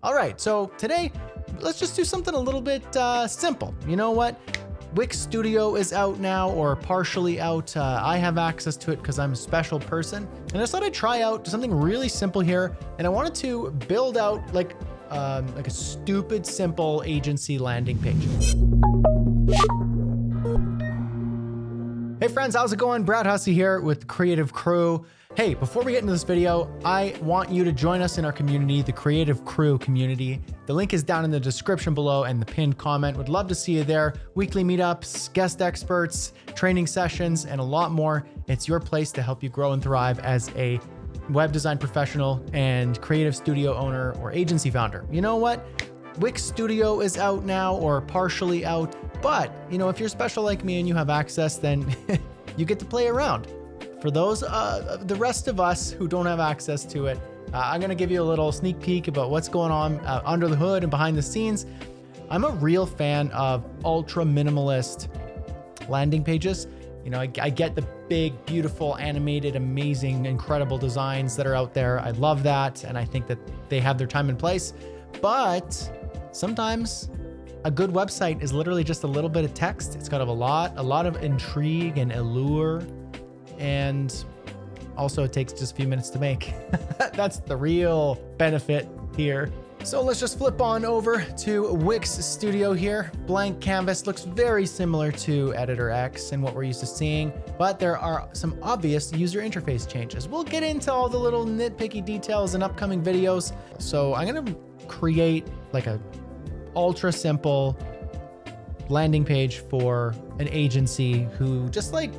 All right, so today, let's just do something a little bit uh, simple. You know what? Wix Studio is out now or partially out. Uh, I have access to it because I'm a special person. And I just thought I'd try out something really simple here. And I wanted to build out like, um, like a stupid simple agency landing page. Hey friends, how's it going? Brad Hussey here with Creative Crew. Hey, before we get into this video, I want you to join us in our community, the Creative Crew community. The link is down in the description below and the pinned comment. Would love to see you there. Weekly meetups, guest experts, training sessions, and a lot more. It's your place to help you grow and thrive as a web design professional and creative studio owner or agency founder. You know what? Wix Studio is out now or partially out, but you know, if you're special like me and you have access, then you get to play around. For those, uh, the rest of us who don't have access to it, uh, I'm gonna give you a little sneak peek about what's going on uh, under the hood and behind the scenes. I'm a real fan of ultra minimalist landing pages. You know, I, I, get the big, beautiful, animated, amazing, incredible designs that are out there. I love that. And I think that they have their time and place. But sometimes a good website is literally just a little bit of text. It's got a lot, a lot of intrigue and allure and also it takes just a few minutes to make. That's the real benefit here. So let's just flip on over to Wix Studio here. Blank canvas looks very similar to Editor X and what we're used to seeing, but there are some obvious user interface changes. We'll get into all the little nitpicky details in upcoming videos. So I'm gonna create like a ultra simple landing page for an agency who just like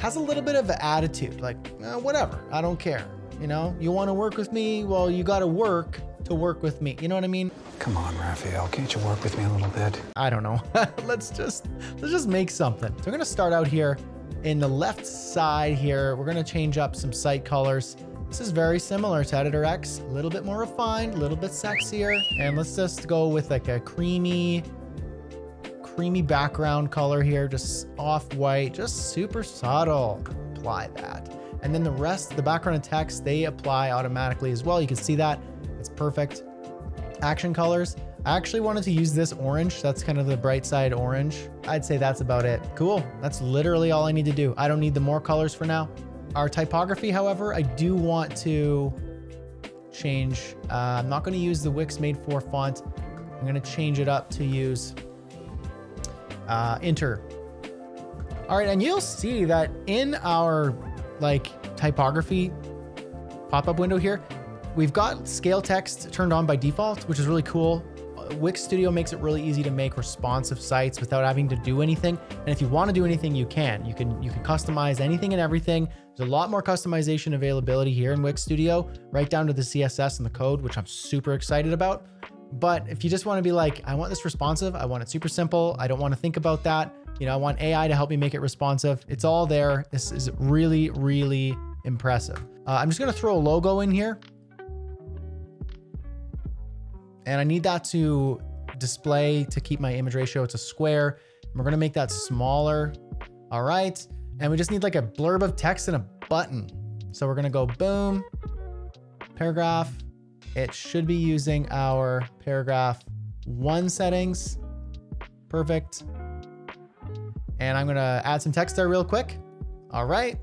has a little bit of an attitude, like, eh, whatever, I don't care. You know, you want to work with me? Well, you got to work to work with me. You know what I mean? Come on, Raphael, can't you work with me a little bit? I don't know. let's just let's just make something. So we're gonna start out here in the left side here. We're gonna change up some site colors. This is very similar to Editor X, a little bit more refined, a little bit sexier. And let's just go with like a creamy, creamy background color here, just off-white, just super subtle. Apply that. And then the rest, the background and text, they apply automatically as well. You can see that. It's perfect. Action colors. I actually wanted to use this orange. That's kind of the bright side orange. I'd say that's about it. Cool. That's literally all I need to do. I don't need the more colors for now. Our typography, however, I do want to change. Uh, I'm not going to use the Wix Madefor font. I'm going to change it up to use uh, Inter. All right, and you'll see that in our like typography pop-up window here, we've got scale text turned on by default, which is really cool. Wix Studio makes it really easy to make responsive sites without having to do anything. And if you want to do anything, you can. You can you can customize anything and everything. There's a lot more customization availability here in Wix Studio, right down to the CSS and the code, which I'm super excited about. But if you just want to be like, I want this responsive, I want it super simple, I don't want to think about that. You know, I want AI to help me make it responsive. It's all there. This is really, really impressive. Uh, I'm just going to throw a logo in here. And I need that to display to keep my image ratio. It's a square. We're to make that smaller. All right. And we just need like a blurb of text and a button. So we're to go boom, paragraph, it should be using our paragraph one settings. Perfect. And I'm gonna add some text there real quick. All right.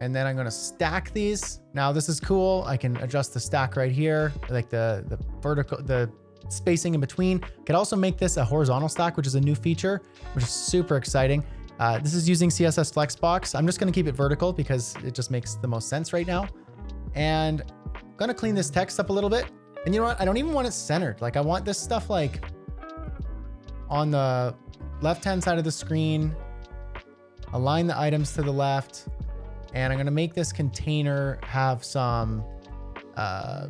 And then I'm gonna stack these. Now this is cool. I can adjust the stack right here, like the, the vertical, the spacing in between. Could also make this a horizontal stack, which is a new feature, which is super exciting. Uh, this is using CSS Flexbox. I'm just gonna keep it vertical because it just makes the most sense right now. And I'm gonna clean this text up a little bit. And you know what? I don't even want it centered. Like I want this stuff like on the left-hand side of the screen, align the items to the left, and I'm gonna make this container have some uh,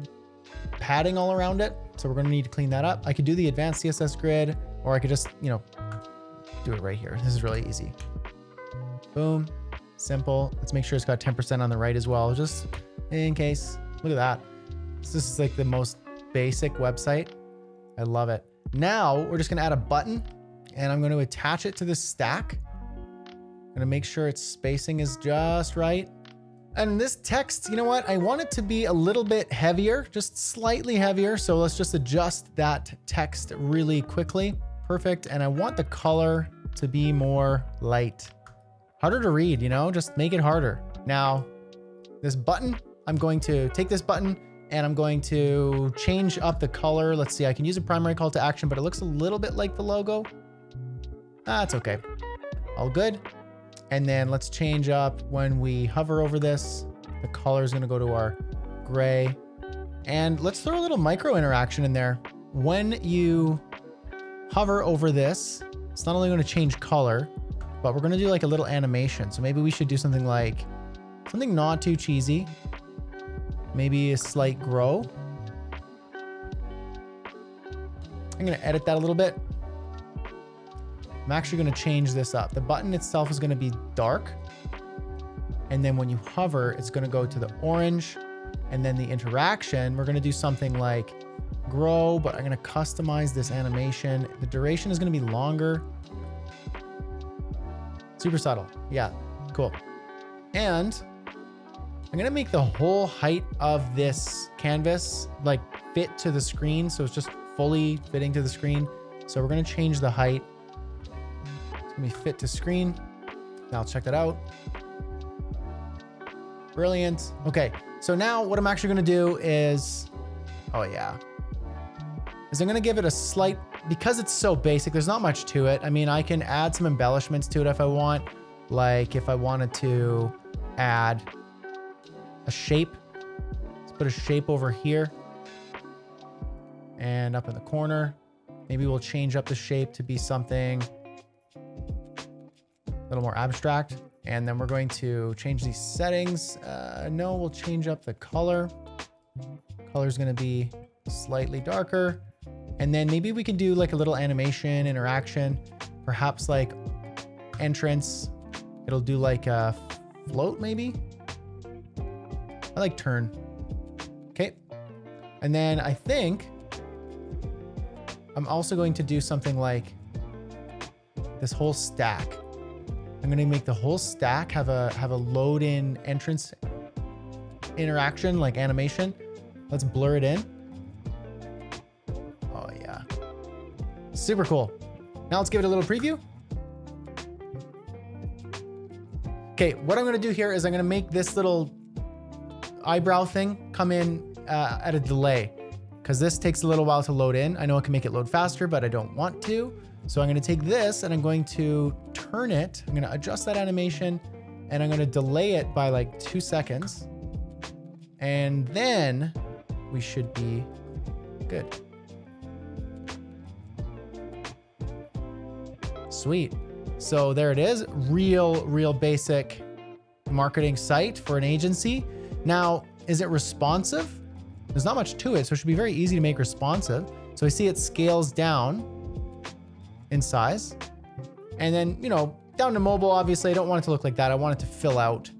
padding all around it. So we're gonna need to clean that up. I could do the advanced CSS grid, or I could just, you know, do it right here. This is really easy. Boom, simple. Let's make sure it's got 10% on the right as well, just in case. Look at that. This is like the most basic website. I love it. Now we're just gonna add a button and I'm gonna attach it to this stack. Gonna make sure its spacing is just right. And this text, you know what? I want it to be a little bit heavier, just slightly heavier. So let's just adjust that text really quickly. Perfect. And I want the color to be more light. Harder to read, you know, just make it harder. Now, this button, I'm going to take this button and I'm going to change up the color. Let's see, I can use a primary call to action, but it looks a little bit like the logo. That's okay. All good. And then let's change up when we hover over this, the color is gonna go to our gray. And let's throw a little micro interaction in there. When you hover over this, it's not only gonna change color, but we're gonna do like a little animation. So maybe we should do something like, something not too cheesy. Maybe a slight grow. I'm gonna edit that a little bit. I'm actually going to change this up. The button itself is going to be dark. And then when you hover, it's going to go to the orange. And then the interaction, we're going to do something like grow, but I'm going to customize this animation. The duration is going to be longer. Super subtle. Yeah, cool. And I'm going to make the whole height of this canvas like fit to the screen. So it's just fully fitting to the screen. So we're going to change the height gonna be fit to screen. Now I'll check that out. Brilliant. Okay, so now what I'm actually gonna do is, oh yeah, is I'm gonna give it a slight, because it's so basic, there's not much to it. I mean, I can add some embellishments to it if I want. Like if I wanted to add a shape, let's put a shape over here and up in the corner. Maybe we'll change up the shape to be something a little more abstract. And then we're going to change these settings. Uh, no, we'll change up the color. Color is going to be slightly darker. And then maybe we can do like a little animation interaction, perhaps like entrance. It'll do like a float maybe. I like turn. Okay. And then I think I'm also going to do something like this whole stack. I'm to make the whole stack have a have a load in entrance interaction like animation. Let's blur it in. Oh yeah. Super cool. Now let's give it a little preview. Okay, what I'm to do here is I'm to make this little eyebrow thing come in uh, at a delay because this takes a little while to load in. I know I can make it load faster, but I don't want to. So I'm going to take this and I'm going to turn it. I'm going to adjust that animation and I'm going to delay it by like two seconds. And then we should be good. Sweet. So there it is. Real, real basic marketing site for an agency. Now, is it responsive? There's not much to it, so it should be very easy to make responsive. So I see it scales down in size. And then, you know, down to mobile, obviously, I don't want it to look like that. I want it to fill out.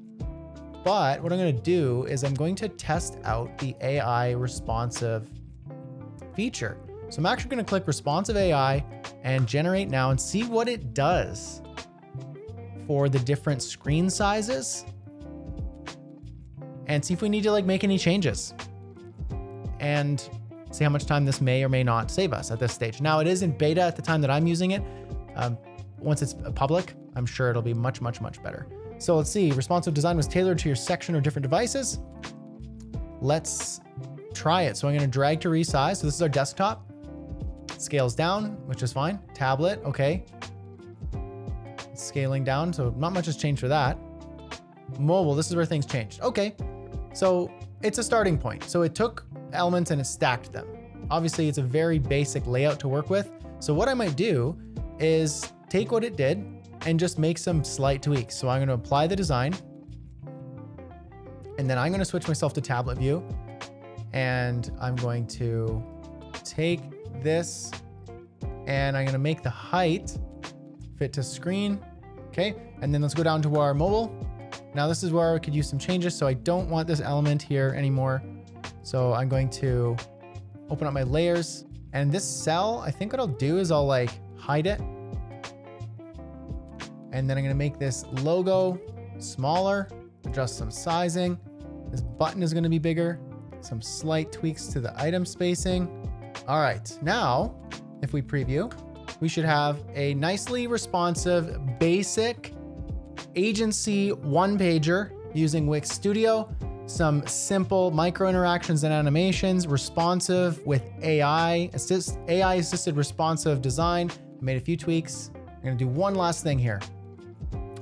But what I'm going to do is I'm going to test out the AI responsive feature. So I'm actually going to click responsive AI and generate now and see what it does for the different screen sizes and see if we need to like make any changes. And see how much time this may or may not save us at this stage. Now it is in beta at the time that I'm using it. Um, once it's public, I'm sure it'll be much, much, much better. So let's see, responsive design was tailored to your section or different devices. Let's try it. So I'm gonna drag to resize. So this is our desktop. It scales down, which is fine. Tablet, okay. scaling down, so not much has changed for that. Mobile, this is where things changed. Okay, so it's a starting point. So it took elements and it stacked them. Obviously, it's a very basic layout to work with. So what I might do is take what it did and just make some slight tweaks. So I'm going to apply the design and then I'm going to switch myself to tablet view and I'm going to take this and I'm going to make the height fit to screen. Okay. And then let's go down to our mobile. Now this is where I could use some changes. So I don't want this element here anymore. So I'm going to open up my layers and this cell, I think what I'll do is I'll like hide it. And then I'm gonna make this logo smaller. adjust some sizing. This button is gonna be bigger. Some slight tweaks to the item spacing. All right, now, if we preview, we should have a nicely responsive, basic agency one pager using Wix Studio, some simple micro interactions and animations, responsive with AI, assist, AI assisted responsive design. I made a few tweaks. I'm gonna do one last thing here.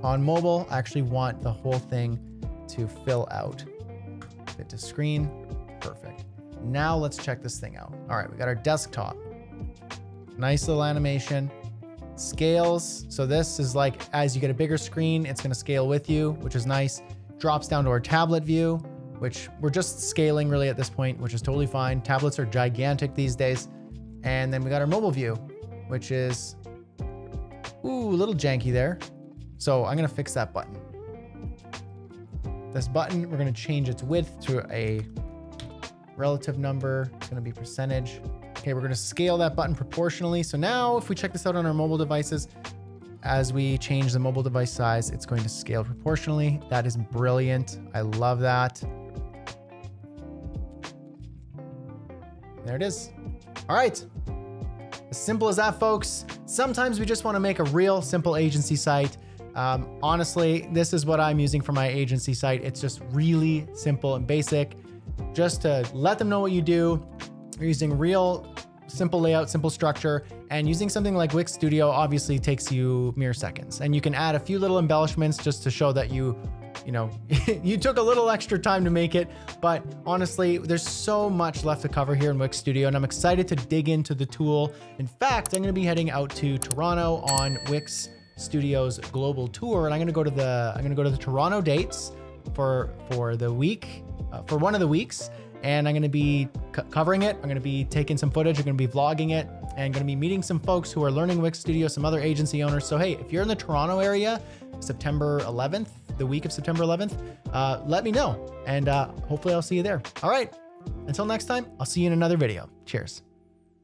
On mobile, I actually want the whole thing to fill out. Fit to screen, perfect. Now let's check this thing out. All right, we got our desktop. Nice little animation. Scales. So this is like, as you get a bigger screen, it's gonna scale with you, which is nice. Drops down to our tablet view, which we're just scaling really at this point, which is totally fine. Tablets are gigantic these days. And then we got our mobile view, which is, ooh, a little janky there. So I'm gonna fix that button. This button, we're gonna change its width to a relative number. It's gonna be percentage. Okay, we're gonna scale that button proportionally. So now if we check this out on our mobile devices, as we change the mobile device size, it's going to scale proportionally. That is brilliant. I love that. There it is. All right. As simple as that, folks. Sometimes we just want to make a real simple agency site. Um, honestly, this is what I'm using for my agency site. It's just really simple and basic. Just to let them know what you do. You're using real simple layout, simple structure, and using something like Wix Studio obviously takes you mere seconds. And you can add a few little embellishments just to show that you, you know, you took a little extra time to make it. But honestly, there's so much left to cover here in Wix Studio, and I'm excited to dig into the tool. In fact, I'm gonna be heading out to Toronto on Wix Studio's global tour, and I'm gonna go to the I'm gonna go to the Toronto dates for for the week, uh, for one of the weeks and I'm going to be covering it. I'm going to be taking some footage. I'm going to be vlogging it and going to be meeting some folks who are learning Wix Studio, some other agency owners. So, hey, if you're in the Toronto area, September 11th, the week of September 11th, uh, let me know. And uh, hopefully I'll see you there. All right. Until next time, I'll see you in another video. Cheers.